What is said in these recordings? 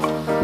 了。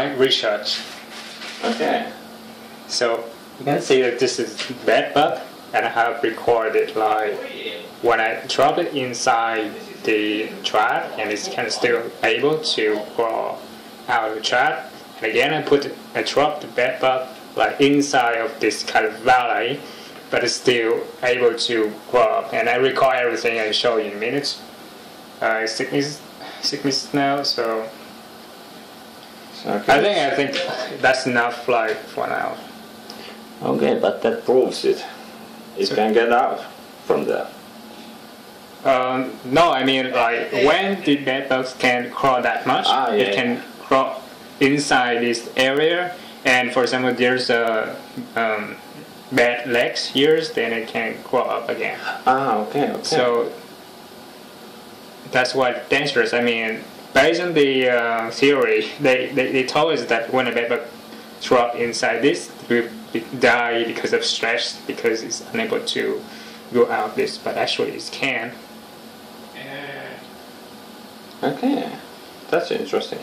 My research. Okay. So you can see that this is bed bug and I have recorded like when I drop it inside the trap and it's kind of still able to crawl out of the trap. And again I put I drop the bed bug like inside of this kind of valley but it's still able to grow up. And I record everything and show you in a minute. Uh, sickness, sickness now, so Okay. I think I think that's enough like for now. Okay, but that proves it. It can get out from there. Um, no, I mean like when the bugs can crawl that much, Ah, yeah, it can crawl inside this area. And for example, there's a um, bed legs here, then it can crawl up again. Ah, okay, okay. So that's why dangerous. I mean, based on the uh, theory, they, they, they told us that when a bug drop inside this, it will die because of stress because it's unable to go out of this, but actually it can. okay, that's interesting.